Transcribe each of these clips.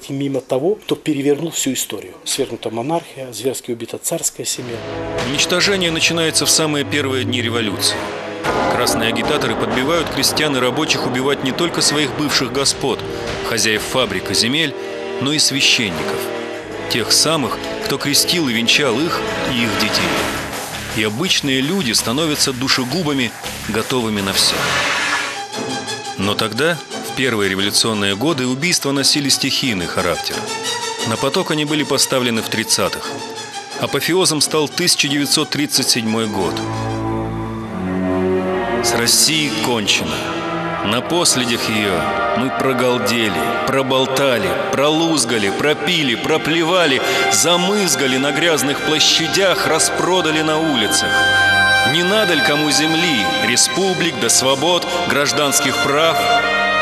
пройти мимо того, кто перевернул всю историю. Свергнута монархия, зверски убита царская семья. Уничтожение начинается в самые первые дни революции. Красные агитаторы подбивают крестьян и рабочих убивать не только своих бывших господ, хозяев фабрик и земель, но и священников. Тех самых, кто крестил и венчал их и их детей. И обычные люди становятся душегубами, готовыми на все. Но тогда, первые революционные годы, убийства носили стихийный характер. На поток они были поставлены в 30-х. Апофеозом стал 1937 год. С Россией кончено. На последях ее мы прогалдели, проболтали, пролузгали, пропили, проплевали, замызгали на грязных площадях, распродали на улицах. Не надо ли кому земли, республик до да свобод, гражданских прав?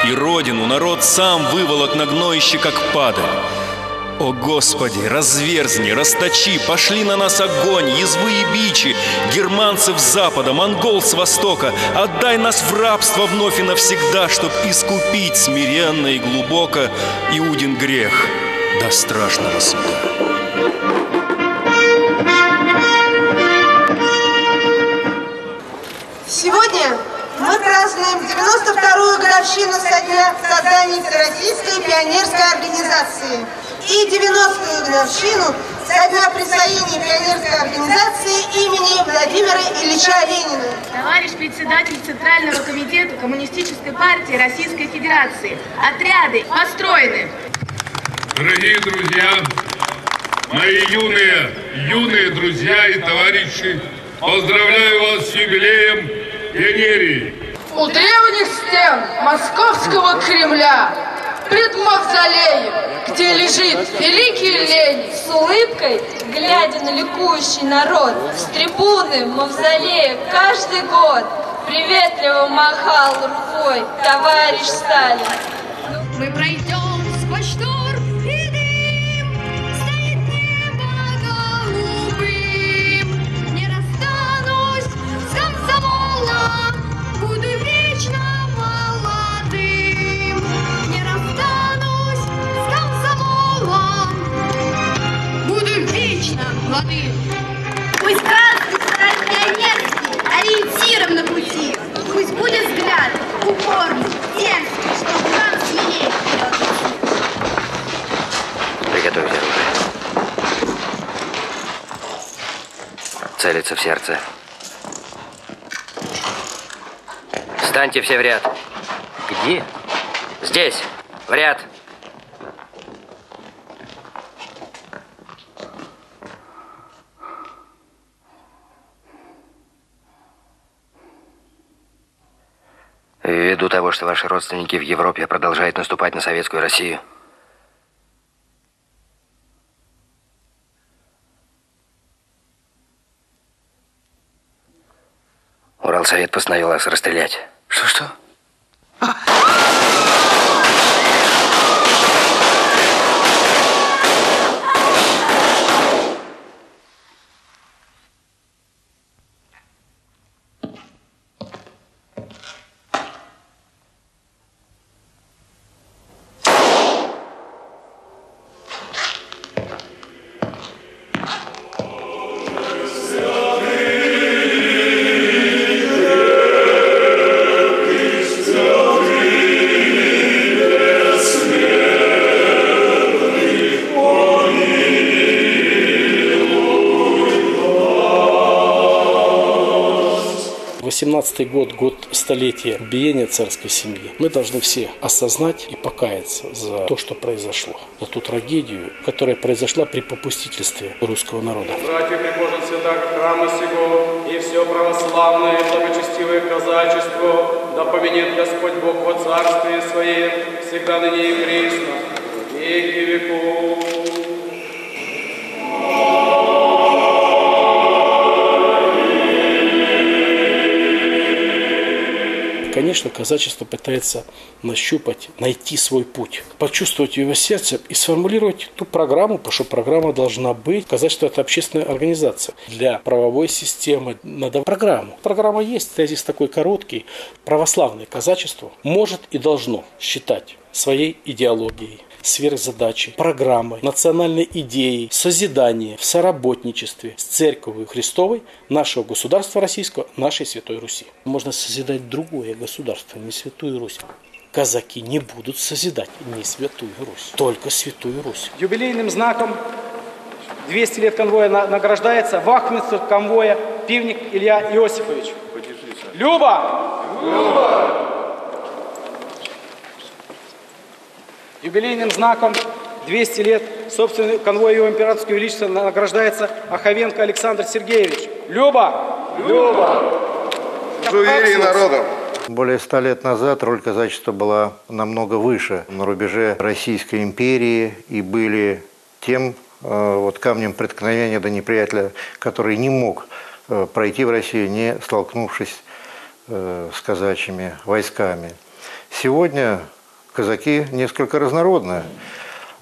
И родину народ сам выволок на гноище, как падаль. О Господи, разверзни, расточи, пошли на нас огонь, язвы и бичи, германцев с запада, монгол с востока, отдай нас в рабство вновь и навсегда, чтоб искупить смиренно и глубоко Иудин грех до страшного суда. Сегодня мы празднуем 92-ю годовщину со дня создания Всероссийской пионерской организации – и 90-ю годовщину со дня присвоения пионерской организации имени Владимира Ильича Ленина. Товарищ председатель Центрального комитета Коммунистической партии Российской Федерации. Отряды построены. Дорогие друзья, мои юные, юные друзья и товарищи, поздравляю вас с юбилеем пионерии. У древних стен Московского Кремля пред мавзолеем, где лежит великий Ленин. С улыбкой, глядя на ликующий народ, с трибуны мавзолея каждый год приветливо махал рукой товарищ Сталин. Мы пройдем воды. Целиться в сердце. Встаньте все в ряд. Где? Здесь, в ряд. Ввиду того, что ваши родственники в Европе продолжают наступать на советскую Россию, Уралсовет постановил вас расстрелять. Что-что? Семнадцатый год, год столетия убиения царской семьи, мы должны все осознать и покаяться за то, что произошло, за ту трагедию, которая произошла при попустительстве русского народа. Храма сего и все православное благочестивое казачество, да поменет Господь Бог во царстве Своем, всегда ныне и присно, веки веков. Конечно, казачество пытается нащупать, найти свой путь, почувствовать его сердце и сформулировать ту программу, потому что программа должна быть. Казачество – это общественная организация. Для правовой системы надо программу. Программа есть, тезис такой короткий. Православное казачество может и должно считать своей идеологией сверхзадачей, программой, национальной идеей, созидания в соработничестве с Церковью Христовой нашего государства российского, нашей Святой Руси. Можно созидать другое государство, не Святую Русь. Казаки не будут созидать не Святую Русь, только Святую Русь. Юбилейным знаком 200 лет конвоя награждается вахмистр конвоя Пивник Илья Иосифович. Люба! Люба! Юбилейным знаком 200 лет собственный конвой его императорского величества награждается Аховенко Александр Сергеевич. Люба! Люба! Жуери народом! Более ста лет назад роль казачества была намного выше на рубеже Российской империи и были тем э, вот камнем преткновения до неприятеля, который не мог э, пройти в Россию, не столкнувшись э, с казачьими войсками. Сегодня казаки несколько разнородные,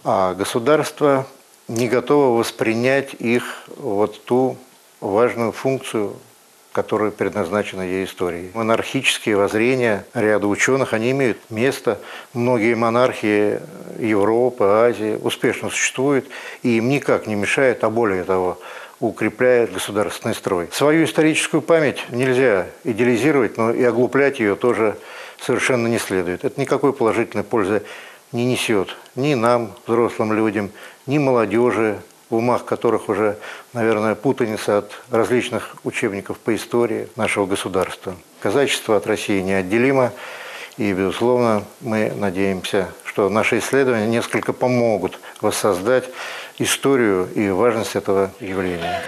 а государство не готово воспринять их вот ту важную функцию, которая предназначена ей историей. Монархические воззрения ряда ученых, они имеют место. Многие монархии Европы, Азии успешно существуют, и им никак не мешает, а более того, укрепляет государственный строй. Свою историческую память нельзя идеализировать, но и оглуплять ее тоже совершенно не следует. Это никакой положительной пользы не несет ни нам, взрослым людям, ни молодежи, в умах которых уже, наверное, путаница от различных учебников по истории нашего государства. Казачество от России неотделимо, и, безусловно, мы надеемся, что наши исследования несколько помогут воссоздать историю и важность этого явления.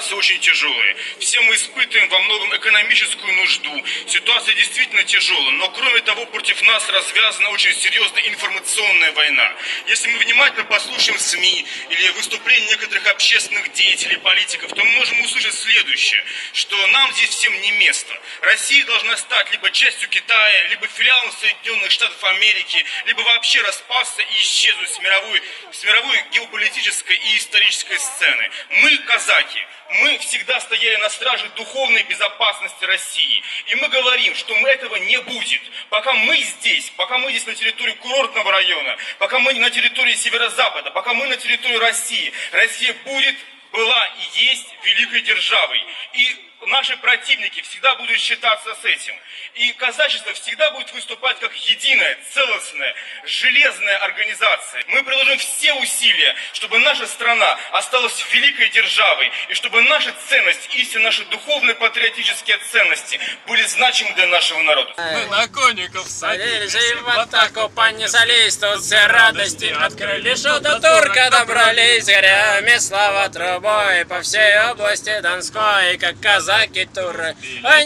Федерации очень тяжелые. Все мы испытываем во многом экономическую нужду. Ситуация действительно тяжелая. Но кроме того, против нас развязана очень серьезная информационная война. Если мы внимательно послушаем СМИ или выступления некоторых общественных деятелей, политиков, то мы можем услышать следующее, что нам здесь всем не место. Россия должна стать либо частью Китая, либо филиалом Соединенных Штатов Америки, либо вообще распасться и исчезнуть с мировой, с мировой геополитической и исторической сцены. Мы, казаки, мы всегда стояли на страже духовной безопасности России. И мы говорим, что мы этого не будет. Пока мы здесь, пока мы здесь на территории курортного района, пока мы на территории северо-запада, пока мы на территории России, Россия будет, была и есть великой державой. И наши противники всегда будут считаться с этим. И казачество всегда будет выступать как единая, целостная, железная организация. Мы приложим все усилия, чтобы наша страна осталась великой державой, и чтобы наша ценность, истинно наши духовные патриотические ценности были значимы для нашего народа. Мы на конников садились, в атаку понеслись, тут все радости открыли, что до турка добрались, грями слава трубой по всей области Донской, как казак казаки турок,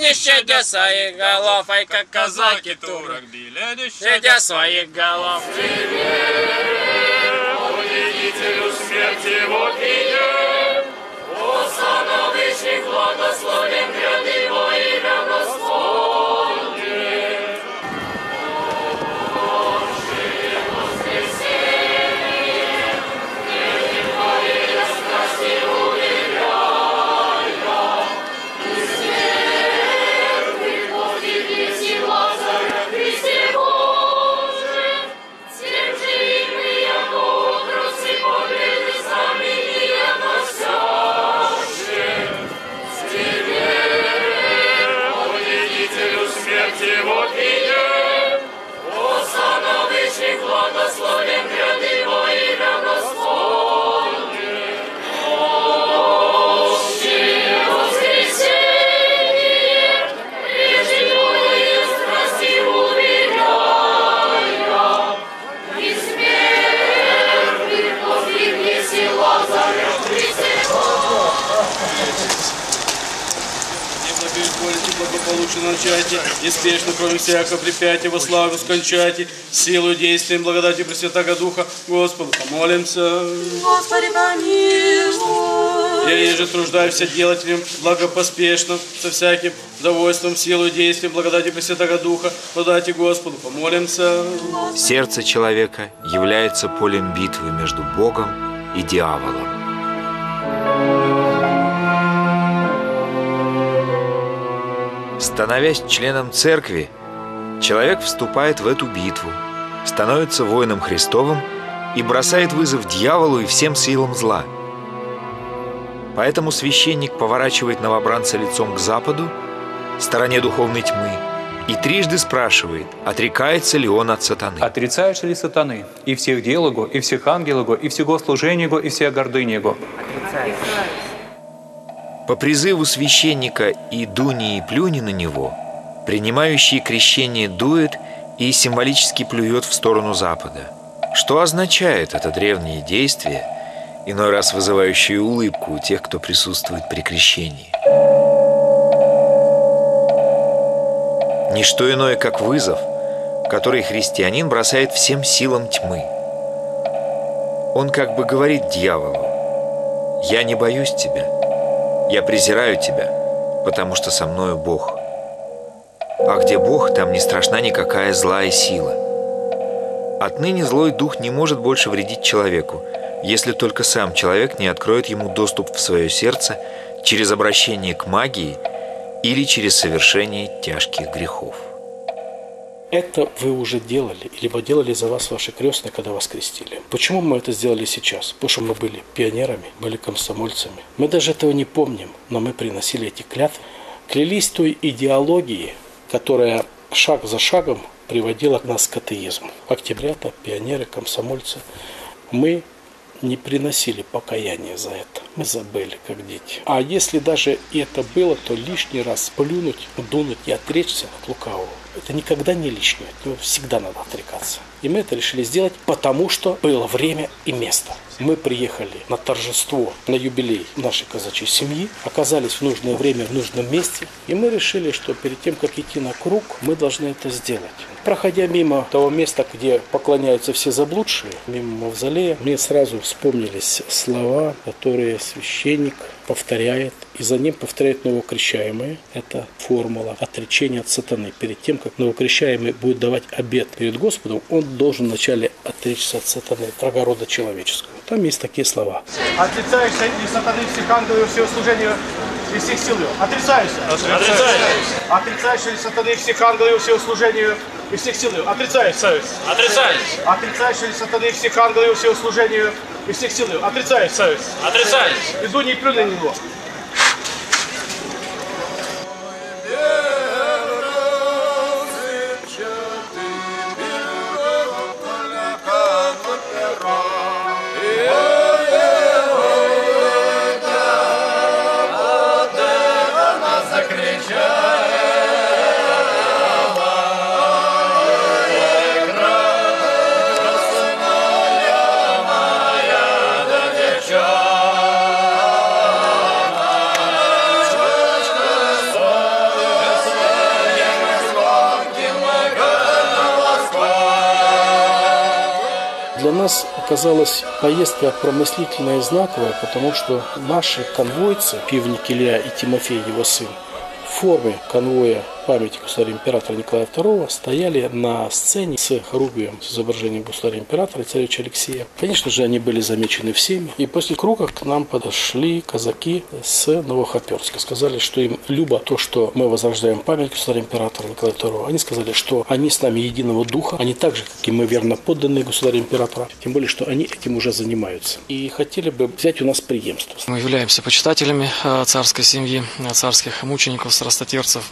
не щадя своих голов, ай как казаки турок, били, щадя своих голов. Победителю смерти вот идет, установивших благословен гряды благополучно начайте, неспешно, кроме всякого препятия, во славу скончайте, силу действием благодати Пресвятого Духа, Господу помолимся. Господи, помилуй. Я еже труждаюся делателем благопоспешно, со всяким довольством, силу действием благодати Пресвятого Духа, подайте Господу, помолимся. Сердце человека является полем битвы между Богом и дьяволом. Становясь членом церкви, Человек вступает в эту битву, становится воином Христовым и бросает вызов дьяволу и всем силам зла. Поэтому священник поворачивает новобранца лицом к западу, стороне духовной тьмы, и трижды спрашивает, отрекается ли он от сатаны. Отрицаешь ли сатаны и всех дел его, и всех ангелов его, и всего служения его, и вся гордыни его? По призыву священника и дуни и плюни на него, принимающий крещение дует и символически плюет в сторону запада. Что означает это древнее действие, иной раз вызывающее улыбку у тех, кто присутствует при крещении? Ничто иное, как вызов, который христианин бросает всем силам тьмы. Он как бы говорит дьяволу, «Я не боюсь тебя, я презираю тебя, потому что со мною Бог». А где Бог, там не страшна никакая злая сила. Отныне злой дух не может больше вредить человеку, если только сам человек не откроет ему доступ в свое сердце через обращение к магии – или через совершение тяжких грехов. Это вы уже делали, либо делали за вас ваши крестные, когда вас крестили. Почему мы это сделали сейчас? Потому что мы были пионерами, были комсомольцами. Мы даже этого не помним, но мы приносили эти клятвы. Клялись той идеологии, которая шаг за шагом приводила нас к атеизму. Октябрята, пионеры, комсомольцы. Мы не приносили покаяния за это. Мы забыли, как дети. А если даже и это было, то лишний раз плюнуть, дунуть и отречься от лукавого. Это никогда не лишнее. От него всегда надо отрекаться. И мы это решили сделать, потому что было время и место. Мы приехали на торжество, на юбилей нашей казачьей семьи, оказались в нужное время, в нужном месте, и мы решили, что перед тем, как идти на круг, мы должны это сделать. Проходя мимо того места, где поклоняются все заблудшие, мимо мавзолея, мне сразу вспомнились слова, которые священник повторяет, и за ним повторяет новокрещаемые. Это формула отречения от сатаны. Перед тем, как новокрещаемый будет давать обед перед Господом, он должен вначале отречься от сатаны, от рода человеческого. Там есть такие слова. Отрицаешься и сатаны всех ангелов, всего служения и всех сил его. Отрицаешься. Отрицаюсь. Отрицаешься и сатаны всех ангелов, всего служения и всех сил его. Отрицаешься. Отрицаюсь. Отрицаешься и сатаны всех ангелов, всего служения и всех сил его. Отрицаешься. Отрицаюсь. Иду не плюнь на него. Оказалась поездка промыслительная и знаковая, потому что наши конвойцы, пивник Илья и Тимофей, его сын, в форме конвоя памяти государя-императора Николая II стояли на сцене с рубием с изображением государя-императора и царевича Алексея. Конечно же, они были замечены всеми. И после круга к нам подошли казаки с Новохоперска. Сказали, что им любо то, что мы возрождаем память государя-императора Николая II. Они сказали, что они с нами единого духа, они так же, как и мы, верно подданные государя-императора. Тем более, что они этим уже занимаются. И хотели бы взять у нас преемство. Мы являемся почитателями э, царской семьи, э, царских мучеников, страстотерцев.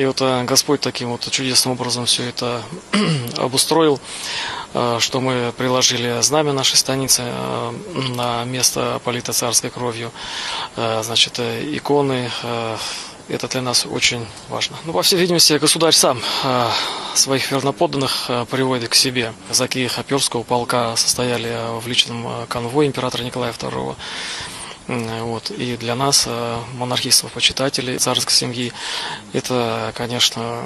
И вот э, Господь таким вот чудесным образом все это обустроил, э, что мы приложили знамя нашей станицы э, на место полита царской кровью, значит, иконы, это для нас очень важно. Ну, по всей видимости, государь сам своих верноподданных приводит к себе. Казаки Хоперского полка состояли в личном конвое императора Николая II. Вот. И для нас, э, монархистов, почитателей царской семьи, это, конечно,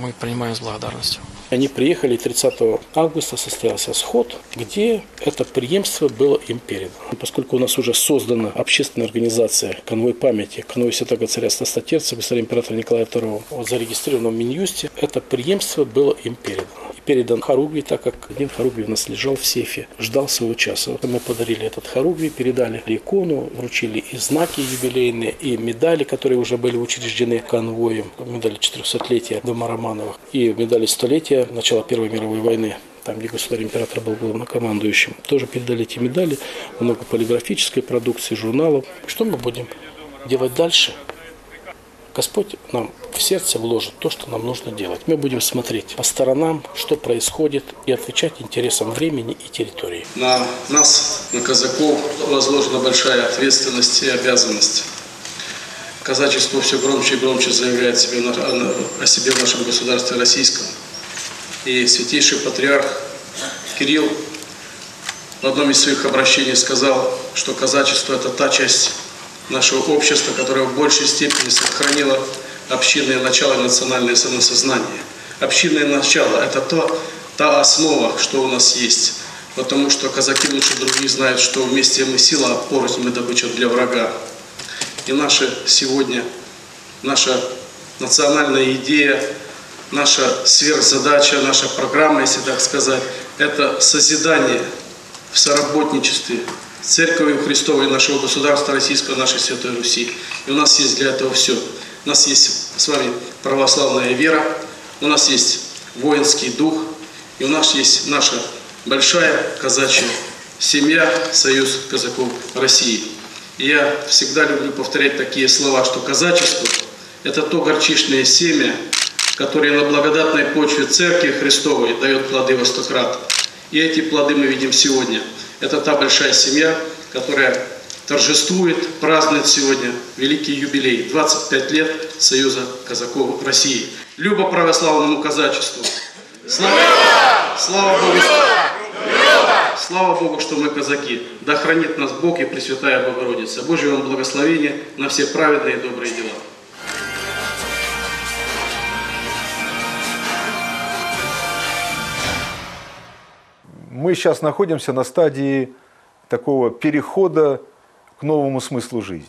мы принимаем с благодарностью. Они приехали 30 августа состоялся сход, где это преемство было им передано. Поскольку у нас уже создана общественная организация «Конвой памяти», «Конвой святого царя Стостотерца», государя императора Николая II, зарегистрировано в Минюсте, это преемство было им передано. Передан Харугви, так как один Харугви у нас лежал в сейфе, ждал своего часа. Мы подарили этот Харугви, передали икону, вручили и знаки юбилейные, и медали, которые уже были учреждены конвоем, медали 400-летия Дома Романовых, и медали столетия начала Первой мировой войны там, где государь-император был главнокомандующим, тоже передали эти медали, много полиграфической продукции, журналов. Что мы будем делать дальше? Господь нам в сердце вложит то, что нам нужно делать. Мы будем смотреть по сторонам, что происходит, и отвечать интересам времени и территории. На нас, на казаков, возложена большая ответственность и обязанность. Казачество все громче и громче заявляет себе о себе в нашем государстве российском. И святейший патриарх Кирилл в одном из своих обращений сказал, что казачество – это та часть нашего общества, которое в большей степени сохранило общинное начало и национальное самосознание. Общинное начало – это то, та основа, что у нас есть. Потому что казаки лучше других знают, что вместе мы сила, а порознь мы добыча для врага. И наша сегодня, наша национальная идея, наша сверхзадача, наша программа, если так сказать, это созидание в соработничестве Церковью Христовой нашего государства российского, нашей Святой Руси. И у нас есть для этого все. У нас есть с вами православная вера, у нас есть воинский дух, и у нас есть наша большая казачья семья, Союз казаков России. И я всегда люблю повторять такие слова, что казачество – это то горчичное семя, которое на благодатной почве Церкви Христовой дает плоды во сто. И эти плоды мы видим сегодня – это та большая семья, которая торжествует, празднует сегодня великий юбилей. 25 лет Союза казаков России. Люба православному казачеству. Слава, слава Богу! Слава Богу, что мы казаки. Да хранит нас Бог и Пресвятая Богородица. Божье вам благословение на все праведные и добрые дела. Мы сейчас находимся на стадии такого перехода к новому смыслу жизни.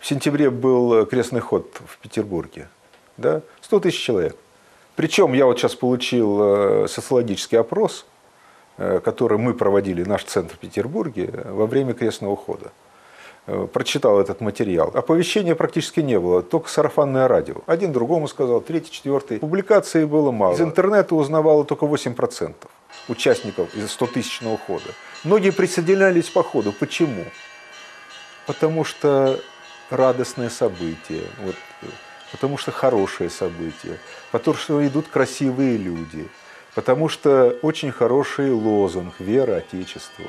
В сентябре был крестный ход в Петербурге. Да? 100 тысяч человек. Причем я вот сейчас получил э, социологический опрос, э, который мы проводили, наш центр в Петербурге, во время крестного хода. Э, прочитал этот материал. Оповещения практически не было, только сарафанное радио. Один другому сказал, третий, четвертый. Публикации было мало. Из интернета узнавало только 8% участников из 100-тысячного хода. Многие присоединялись по ходу. Почему? Потому что радостное событие, вот, потому что хорошее событие, потому что идут красивые люди, потому что очень хороший лозунг «Вера, Отечество».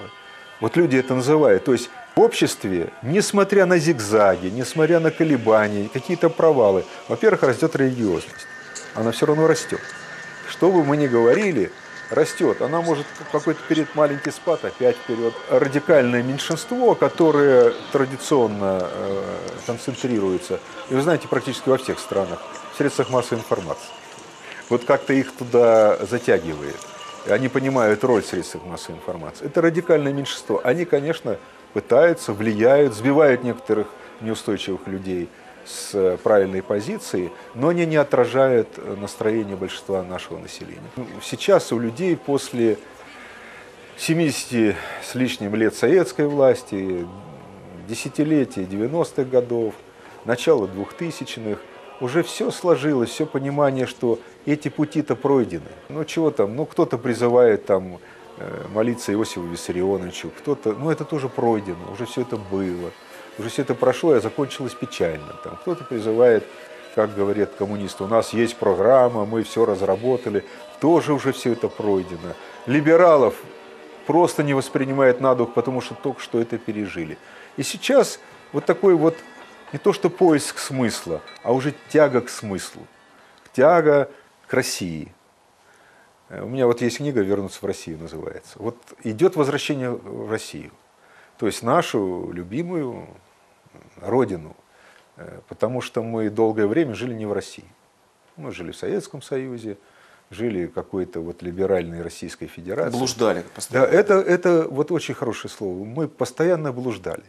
Вот люди это называют. То есть в обществе, несмотря на зигзаги, несмотря на колебания, какие-то провалы, во-первых, растет религиозность. Она все равно растет. Что бы мы ни говорили – растет. Она может какой-то период маленький спад, опять вперед. Радикальное меньшинство, которое традиционно э, концентрируется, и вы знаете, практически во всех странах, в средствах массовой информации. Вот как-то их туда затягивает. Они понимают роль средств массовой информации. Это радикальное меньшинство. Они, конечно, пытаются, влияют, сбивают некоторых неустойчивых людей – с правильной позиции, но они не отражают настроение большинства нашего населения. Сейчас у людей после 70 с лишним лет советской власти, десятилетия 90-х годов, начала 2000-х, уже все сложилось, все понимание, что эти пути-то пройдены. Ну чего там, ну кто-то призывает там э, молиться Иосифу Виссарионовичу, кто-то, ну это тоже пройдено, уже все это было уже все это прошло, и закончилось печально. Там кто-то призывает, как говорят коммунисты, у нас есть программа, мы все разработали, тоже уже все это пройдено. Либералов просто не воспринимает на дух, потому что только что это пережили. И сейчас вот такой вот не то что поиск смысла, а уже тяга к смыслу, тяга к России. У меня вот есть книга «Вернуться в Россию» называется. Вот идет возвращение в Россию. То есть нашу любимую родину, э, потому что мы долгое время жили не в России. Мы жили в Советском Союзе, жили какой-то вот либеральной Российской Федерации. Блуждали постоянно. Да, это, это вот очень хорошее слово. Мы постоянно блуждали.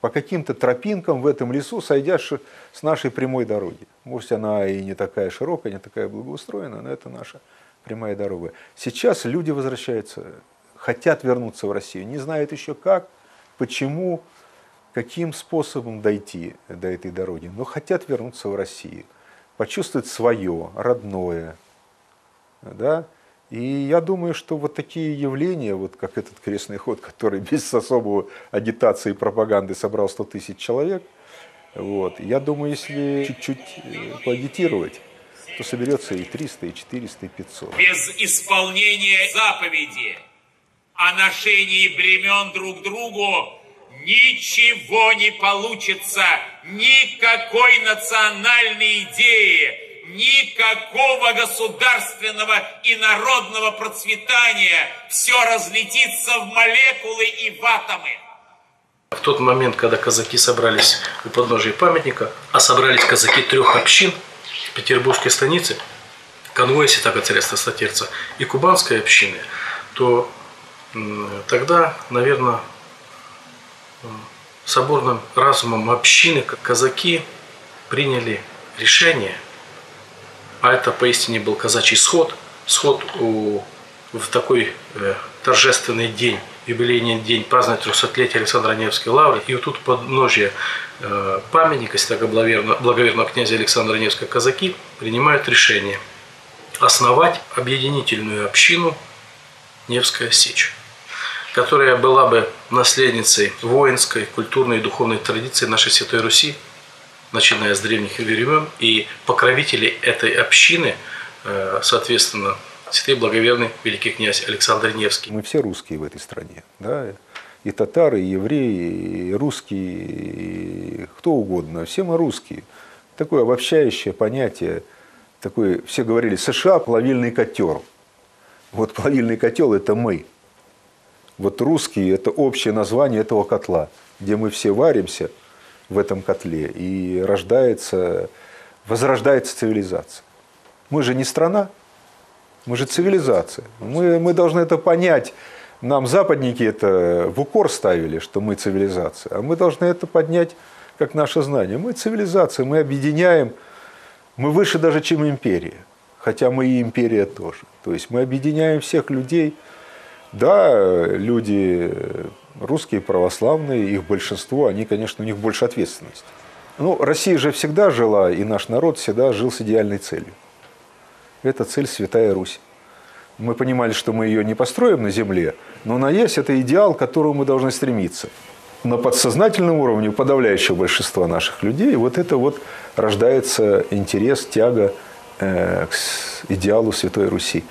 По каким-то тропинкам в этом лесу, сойдя с нашей прямой дороги. Может, она и не такая широкая, не такая благоустроенная, но это наша прямая дорога. Сейчас люди возвращаются, хотят вернуться в Россию, не знают еще как, почему, каким способом дойти до этой дороги, но хотят вернуться в Россию, почувствовать свое, родное. Да? И я думаю, что вот такие явления, вот как этот крестный ход, который без особого агитации и пропаганды собрал 100 тысяч человек, вот, я думаю, если чуть-чуть э, поагитировать, то соберется и 300, и 400, и 500. Без исполнения заповеди о ношении бремен друг другу ничего не получится, никакой национальной идеи, никакого государственного и народного процветания. Все разлетится в молекулы и в атомы. В тот момент, когда казаки собрались у подножия памятника, а собрались казаки трех общин Петербургской станицы, конвоя Святого Царя Статерца и Кубанской общины, то тогда, наверное, соборным разумом общины казаки приняли решение, а это поистине был казачий сход, сход у, в такой э, торжественный день, юбилейный день праздновать 300-летие Александра Невской лавры. И вот тут подножие э, памятника святого благоверного, благоверного князя Александра Невского казаки принимают решение основать объединительную общину Невская Сечь которая была бы наследницей воинской, культурной и духовной традиции нашей Святой Руси, начиная с древних времен, и покровители этой общины, э, соответственно, святый благоверный великий князь Александр Невский. Мы все русские в этой стране, да, и татары, и евреи, и русские, и кто угодно, все мы русские. Такое обобщающее понятие, такое, все говорили, США плавильный котел. Вот плавильный котел – это мы – вот русские – это общее название этого котла, где мы все варимся в этом котле, и рождается, возрождается цивилизация. Мы же не страна, мы же цивилизация. Мы, мы должны это понять. Нам западники это в укор ставили, что мы цивилизация. А мы должны это поднять как наше знание. Мы цивилизация, мы объединяем, мы выше даже, чем империя. Хотя мы и империя тоже. То есть мы объединяем всех людей – да, люди русские, православные, их большинство, они, конечно, у них больше ответственности. Ну, Россия же всегда жила, и наш народ всегда жил с идеальной целью. Это цель Святая Русь. Мы понимали, что мы ее не построим на земле, но она есть, это идеал, к которому мы должны стремиться. На подсознательном уровне у подавляющего большинства наших людей вот это вот рождается интерес, тяга э, к идеалу Святой Руси.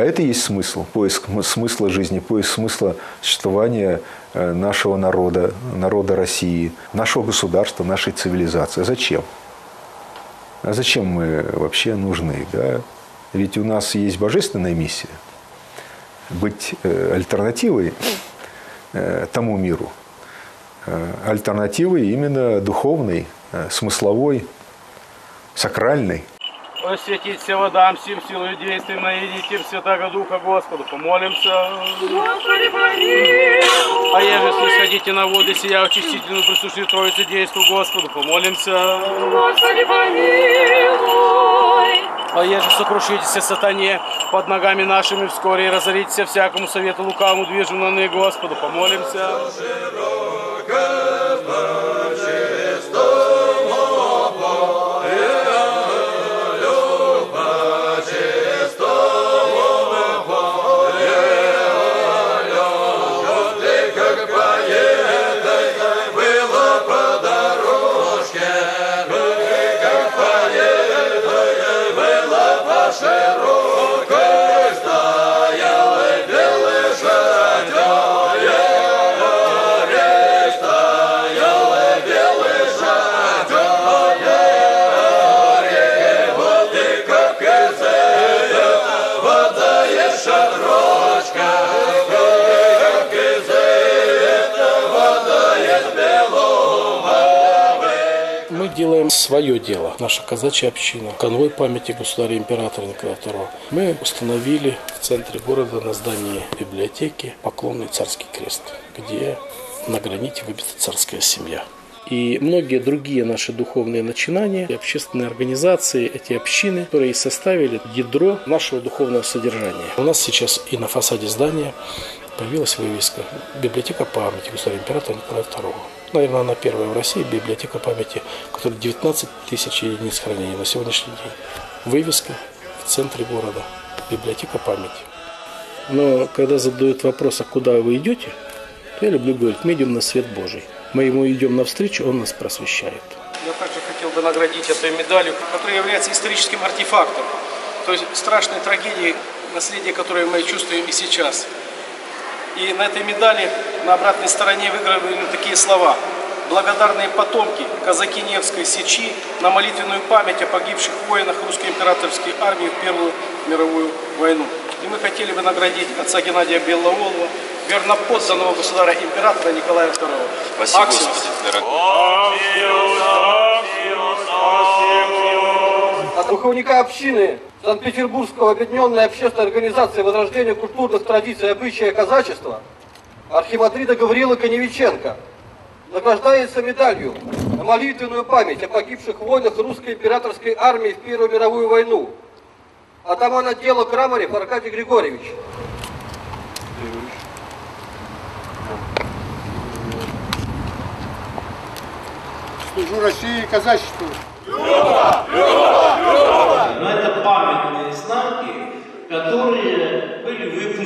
А это и есть смысл, поиск смысла жизни, поиск смысла существования э, нашего народа, народа России, нашего государства, нашей цивилизации. Зачем? А зачем мы вообще нужны? Да? Ведь у нас есть божественная миссия быть э, альтернативой э, тому миру, альтернативой именно духовной, смысловой, сакральной. Осветиться водам всем силой действием на едине Святого Духа Господу. Помолимся. Господи, помилуй. А еже снисходите на воды сия очистительную присутствие Троицы действу Господу. Помолимся. Господи, помилуй. А еже сокрушитесь сатане под ногами нашими вскоре и разоритесь всякому совету лукавому движенному Господу. Помолимся. делаем свое дело. Наша казачья община, конвой памяти государя-императора Николая II. Мы установили в центре города на здании библиотеки поклонный царский крест, где на граните выбита царская семья. и многие другие наши духовные начинания, и общественные организации, эти общины, которые составили ядро нашего духовного содержания. У нас сейчас и на фасаде здания появилась вывеска «Библиотека памяти государя-императора Николая II». Наверное, она первая в России библиотека памяти, которая 19 тысяч единиц хранения на сегодняшний день. Вывеска в центре города. Библиотека памяти. Но когда задают вопрос, а куда вы идете, то я люблю говорить, мы идем на свет Божий. Мы ему идем навстречу, он нас просвещает. Я также хотел бы наградить этой медалью, которая является историческим артефактом. То есть страшной трагедии, наследие которое мы чувствуем и сейчас. И на этой медали на обратной стороне выгравированы такие слова. Благодарные потомки казаки Невской Сечи на молитвенную память о погибших воинах русской императорской армии в Первую мировую войну. И мы хотели бы наградить отца Геннадия Беловолова, верноподданного государя императора Николая II. Спасибо, Аксиос. Господи, От духовника общины Санкт-Петербургского объединенной общественной организации возрождения культурных традиций и обычая казачества архимандрита Гаврила Коневиченко награждается медалью на молитвенную память о погибших войнах русской императорской армии в Первую мировую войну. Атаман отдела Крамарев Аркадий Григорьевич. Служу России и казачеству. Но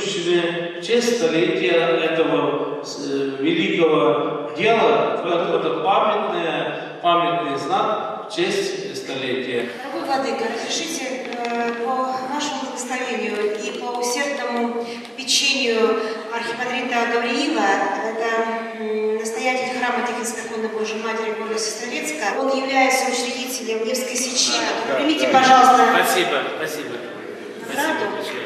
в честь столетия этого э, великого дела. Это памятный, памятный знак в честь столетия. Дорогой Владыка, разрешите э, по нашему благословению и по усердному печенью архипатрита Гавриила, это настоятель храма Тихинской иконы Божьей Матери города Сестрорецка, он является учредителем Невской Сечи. Примите, пожалуйста, Спасибо, спасибо. награду.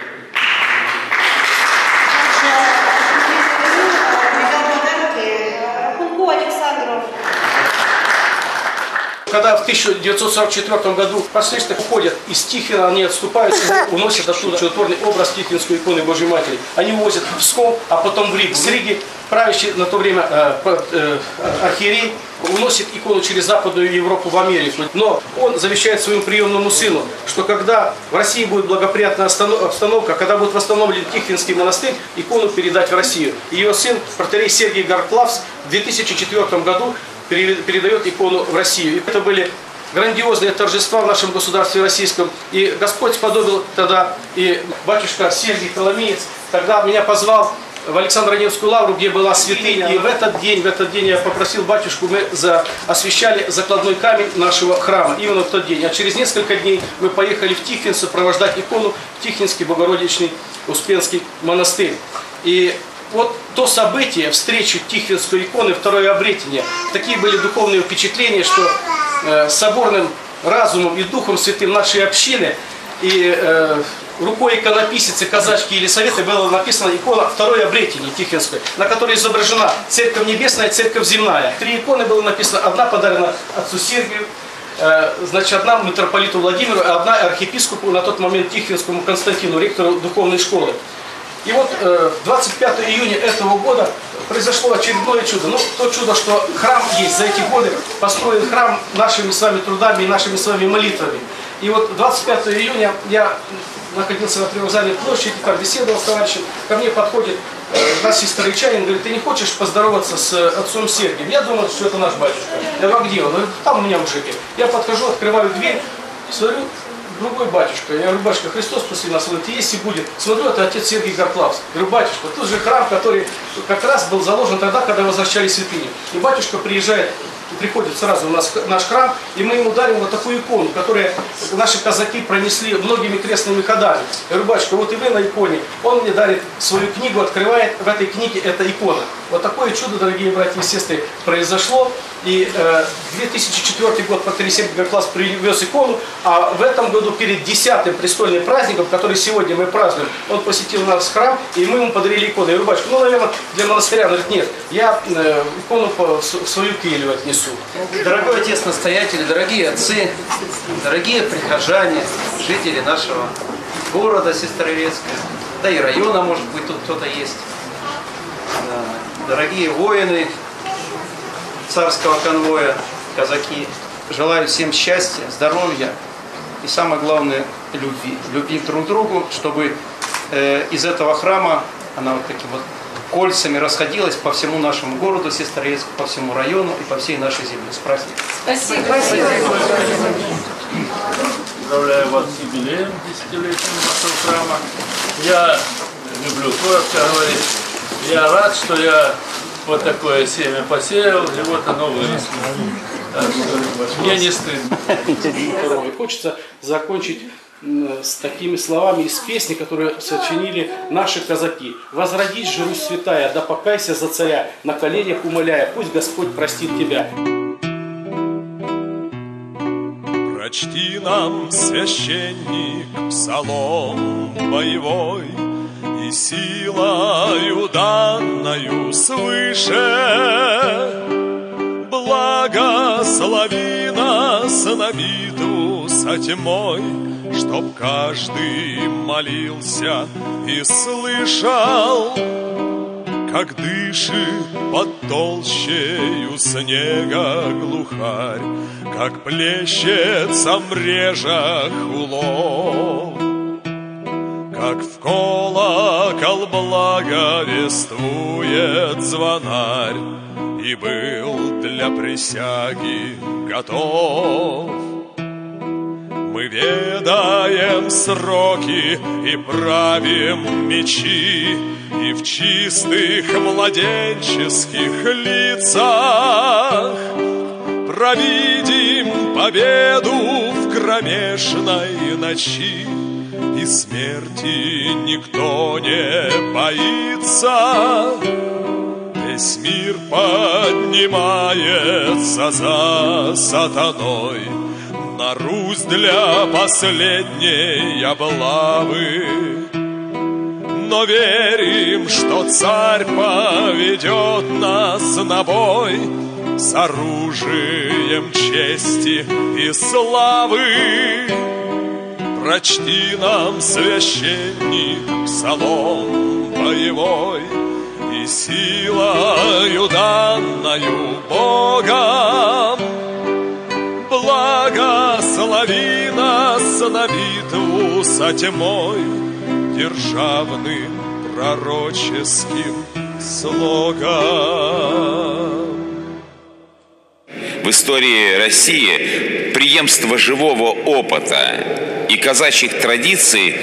Когда в 1944 году последователи уходят из Тихвина, они отступают и уносят оттуда чудотворный образ Тихвинской иконы Божьей Матери. Они увозят в Псков, а потом в Ригу. С Риги правящий на то время э, э, архиерей уносит икону через Западную Европу в Америку. Но он завещает своему приемному сыну, что когда в России будет благоприятная обстановка, когда будет восстановлен Тихвинский монастырь, икону передать в Россию. Ее сын, протерей Сергей Гарклавс, в 2004 году передает икону в Россию. Это были грандиозные торжества в нашем государстве российском. И Господь сподобил тогда, и батюшка Сергий Коломеец тогда меня позвал в Александро-Невскую лавру, где была святыня. И в этот день, в этот день я попросил батюшку, мы за, освещали закладной камень нашего храма. Именно в тот день. А через несколько дней мы поехали в Тихвин сопровождать икону в Тихвинский Богородичный Успенский монастырь. И вот то событие, встречи Тихвинской иконы, второе обретение, такие были духовные впечатления, что э, соборным разумом и духом святым нашей общины и э, рукой иконописицы казачки Елисаветы было написано икона второе обретение Тихвинской, на которой изображена Церковь Небесная, Церковь Земная. Три иконы было написано, одна подарена отцу Сергию, э, значит, одна митрополиту Владимиру, а одна архиепископу на тот момент Тихвинскому Константину, ректору духовной школы. И вот э, 25 июня этого года произошло очередное чудо. Ну, то чудо, что храм есть за эти годы, построен храм нашими с вами трудами и нашими с вами молитвами. И вот 25 июня я находился на привокзальной площади, там беседовал с товарищем, ко мне подходит э, наш сестричанин, говорит, ты не хочешь поздороваться с э, отцом Сергием? Я думал, что это наш батюшка. Я говорю, а где он? Он говорит, там у меня джипе. Я подхожу, открываю дверь, смотрю, другой батюшка. Я говорю, батюшка, Христос после нас, говорит, если будет. Смотрю, это отец Сергий Гарклавс. Говорю, батюшка, тут же храм, который как раз был заложен тогда, когда возвращали святыню. И батюшка приезжает, приходит сразу в нас, наш храм, и мы ему дарим вот такую икону, которую наши казаки пронесли многими крестными ходами. Я говорю, батюшка, вот и вы на иконе. Он мне дарит свою книгу, открывает, в этой книге эта икона. Вот такое чудо, дорогие братья и сестры, произошло. И э, 2004 год Патри Сергий класс привез икону, а в этом году перед десятым престольным праздником, который сегодня мы празднуем, он посетил наш храм, и мы ему подарили икону. Я говорю, батюшка, ну, наверное, для монастыря. Он говорит, нет, я э, икону по, в свою келью отнесу. Дорогой отец-настоятель, дорогие отцы, дорогие прихожане, жители нашего города Сестрорецка, да и района, может быть, тут кто-то есть. Дорогие воины, царского конвоя, казаки. Желаю всем счастья, здоровья и самое главное любви. Любви друг к другу, чтобы э, из этого храма она вот таким вот кольцами расходилась по всему нашему городу Сестрорецку, по всему району и по всей нашей земле. С праздником! Спасибо. Спасибо. Поздравляю вас с юбилеем десятилетием нашего храма. Я люблю коротко говорить. Я рад, что я вот такое семя посеял, и вот оно выросло. Мне не стыдно. Хочется закончить с такими словами из песни, которые сочинили наши казаки. «Возродись же, Русь святая, да покайся за царя, на коленях умоляя, пусть Господь простит тебя». Прочти нам, священник, псалом боевой, И силою данною свыше Благослови нас на битву со тьмой, Чтоб каждый молился и слышал, как дышит под толщею снега глухарь, Как плещется в мрежах улов, Как в колокол благовествует звонарь, И был для присяги готов. Мы ведаем сроки и правим мечи, И в чистых младенческих лицах Провидим победу в кромешной ночи, И смерти никто не боится. Весь мир поднимается за сатаной, на Русь для последней облавы. Но верим, что царь поведет нас на бой С оружием чести и славы. Прочти нам, священник, псалом боевой силою данною Богом Благослови нас на битву со тьмой Державным пророческим слогом. В истории России преемство живого опыта казачьих традиций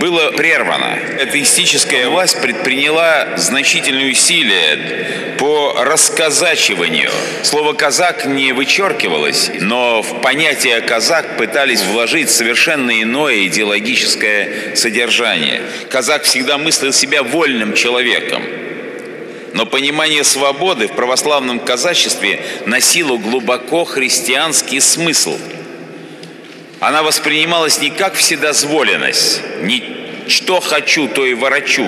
было прервано. Атеистическая власть предприняла значительные усилия по расказачиванию. Слово «казак» не вычеркивалось, но в понятие «казак» пытались вложить совершенно иное идеологическое содержание. Казак всегда мыслил себя вольным человеком. Но понимание свободы в православном казачестве носило глубоко христианский смысл. Она воспринималась не как вседозволенность, не что хочу, то и ворочу,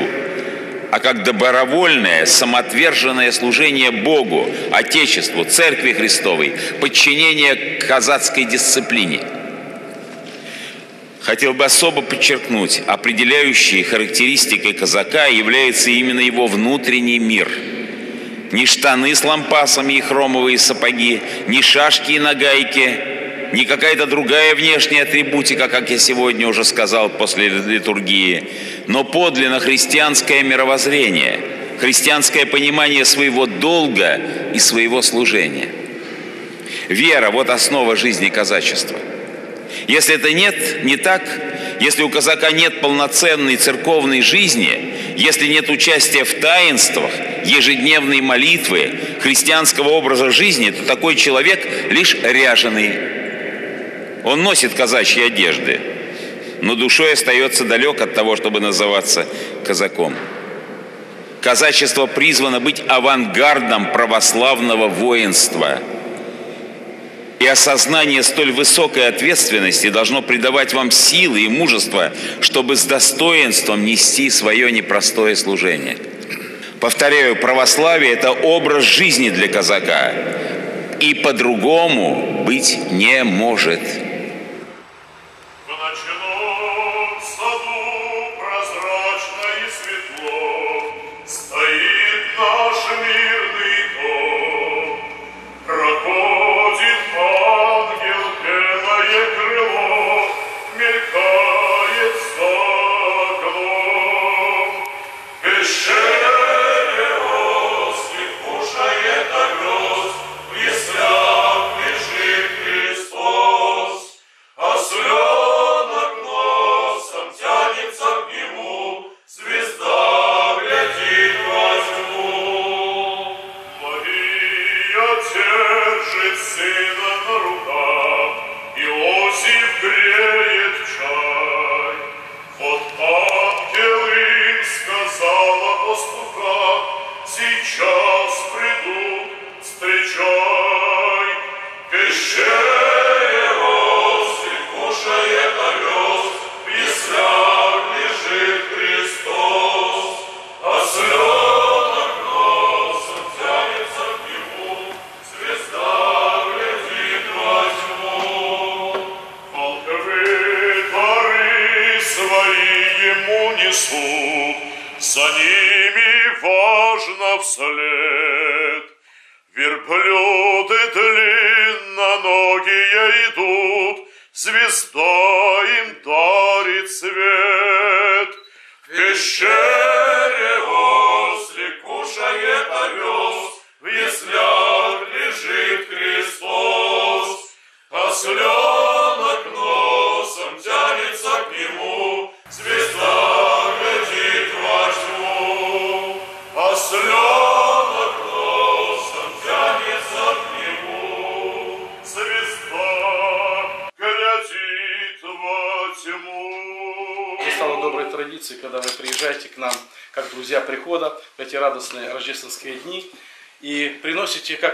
а как добровольное, самоотверженное служение Богу, Отечеству, Церкви Христовой, подчинение казацкой дисциплине. Хотел бы особо подчеркнуть, определяющей характеристикой казака является именно его внутренний мир. Ни штаны с лампасами и хромовые сапоги, ни шашки и нагайки, ни какая-то другая внешняя атрибутика, как я сегодня уже сказал после литургии, но подлинно христианское мировоззрение, христианское понимание своего долга и своего служения. Вера – вот основа жизни казачества – если это нет, не так, если у казака нет полноценной церковной жизни, если нет участия в таинствах, ежедневной молитвы, христианского образа жизни, то такой человек лишь ряженый. Он носит казачьи одежды, но душой остается далек от того, чтобы называться казаком. Казачество призвано быть авангардом православного воинства – и осознание столь высокой ответственности должно придавать вам силы и мужество, чтобы с достоинством нести свое непростое служение. Повторяю, православие – это образ жизни для казака, и по-другому быть не может.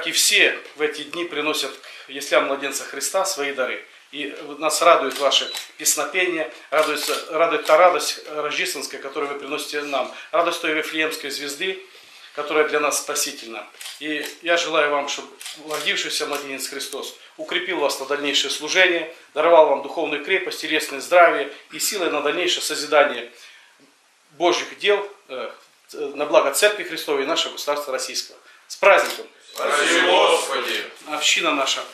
Как и все в эти дни, приносят к яслям младенца Христа свои дары. И нас радует ваше песнопение, радуется, радует та радость рождественская, которую вы приносите нам. Радость той Вифлеемской звезды, которая для нас спасительна. И я желаю вам, чтобы родившийся младенец Христос укрепил вас на дальнейшее служение, даровал вам духовную крепость, телесное здравие и силы на дальнейшее созидание Божьих дел э, на благо Церкви Христовой и нашего государства российского. С праздником! Спасибо, Господи! Община наша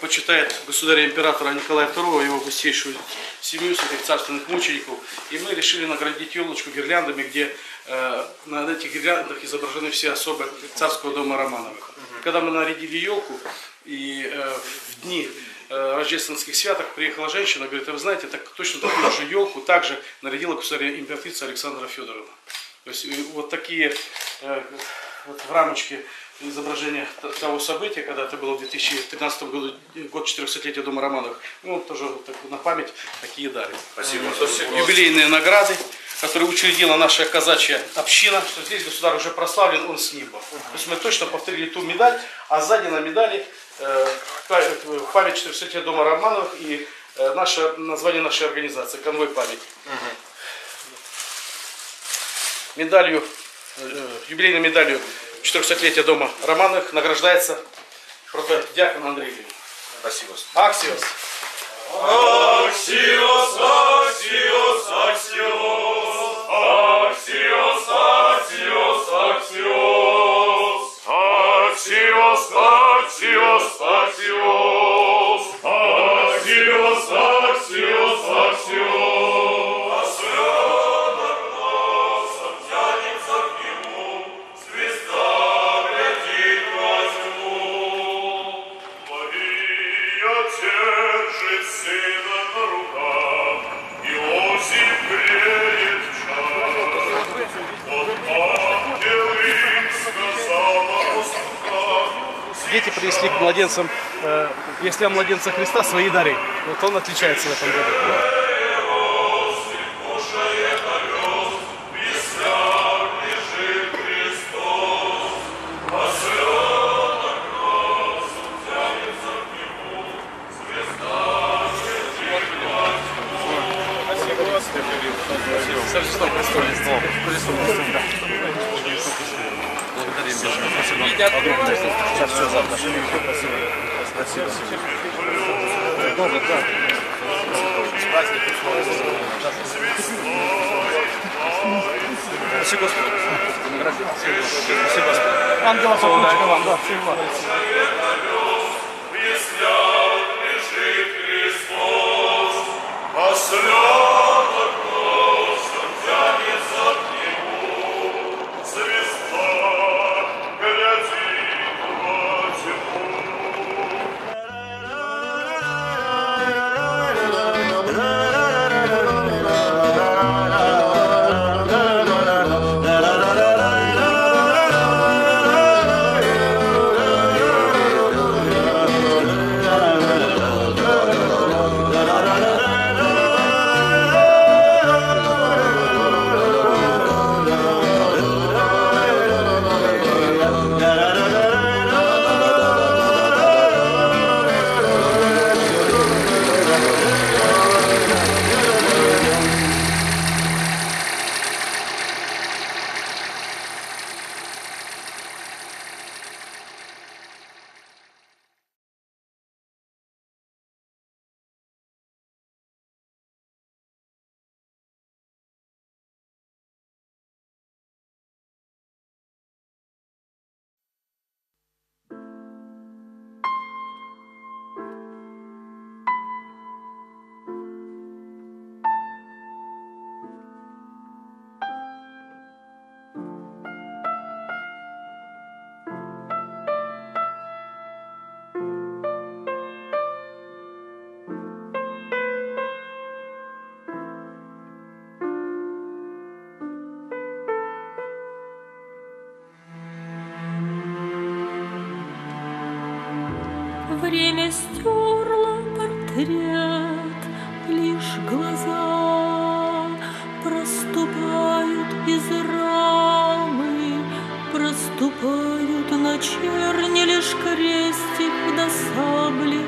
почитает государя-императора Николая II, его густейшую семью святых царственных мучеников. И мы решили наградить елочку гирляндами, где э, на этих гирляндах изображены все особы царского дома Романовых. Когда мы нарядили елку, и э, в дни э, рождественских святок приехала женщина, говорит, а вы знаете, так, точно такую же елку также нарядила государя-императрица Александра Федоровна. То есть э, вот такие э, вот в рамочке изображение того события, когда это было в 2013 году, год 400-летия Дома Романовых. Ну, тоже так на память такие дары. Спасибо. Э, Спасибо. Юбилейные награды, которые учредила наша казачья община, что здесь государь уже прославлен, он с неба. То есть мы точно повторили ту медаль, а сзади на медали э, э, память 400-летия Дома Романовых и э, наше название нашей организации «Конвой памяти». Медалью, э, юбилейной медалью 400-летия Дома Романовых награждается протодиакон Андрей Ильин. Спасибо. Аксиос. Аксиос, Аксиос, Аксиос, Аксиос, Аксиос, Аксиос, Аксиос, Аксиос, Аксиос, принесли к младенцам, э, если младенца Христа, свои дары. Вот он отличается в этом году. кушает овес, в яслях лежит Христос. Осленок носом тянется к нему, звезда глядит во тьму. С Рождеством Христовым. Рождеством Христовым. Благодарим. Спасибо. Огромное. Сейчас все завтра. Спасибо. Спасибо. Много, да. С праздником. Спасибо, Господи. Спасибо, Господи. Ангела Сокольчика вам, да. Всего. Простерла портрет, лишь глаза Проступают из рамы, проступают На черни лишь крестик до сабли.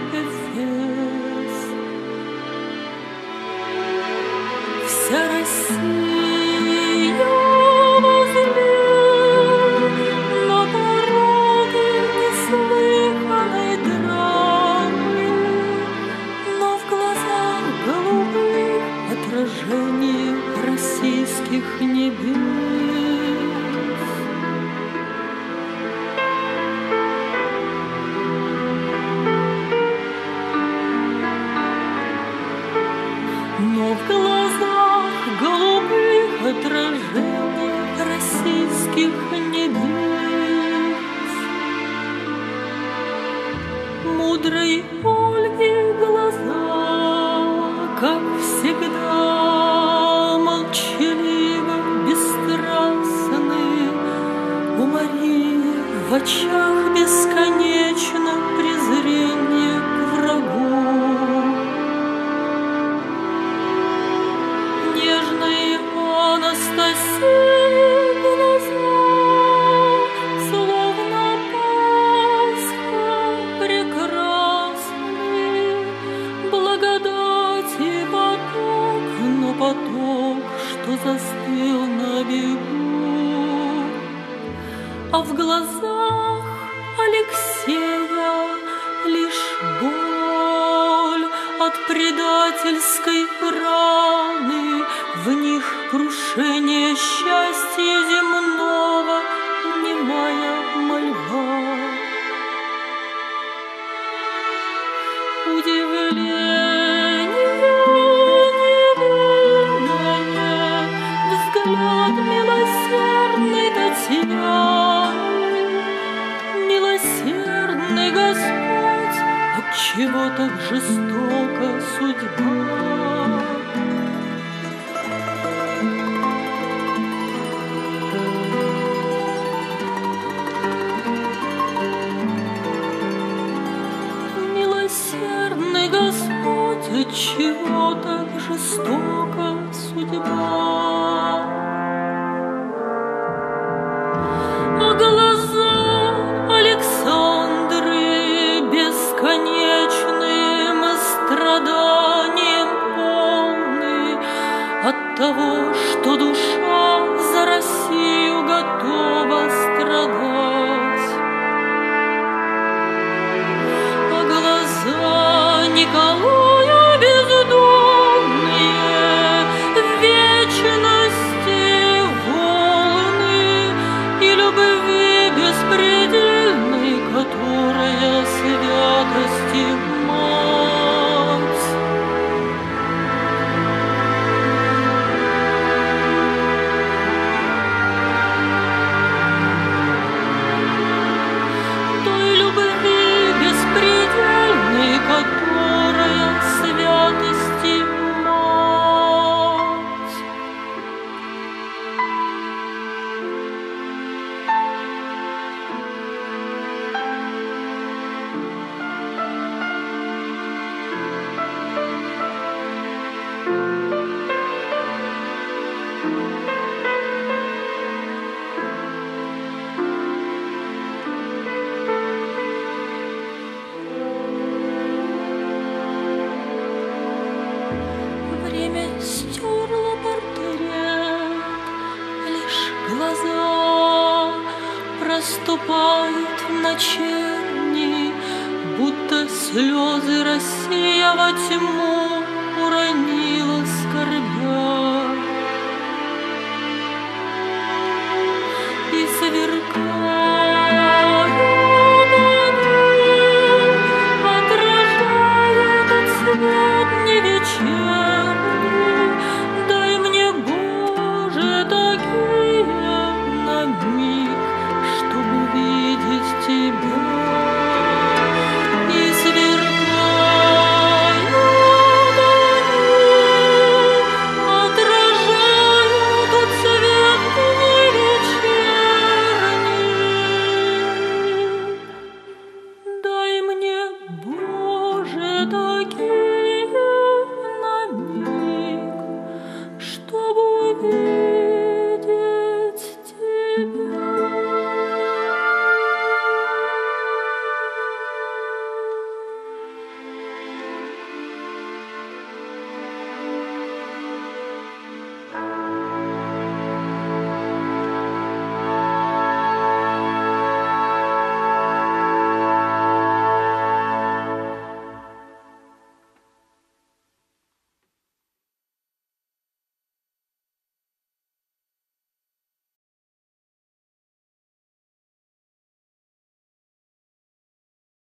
слезы Россия во тьму.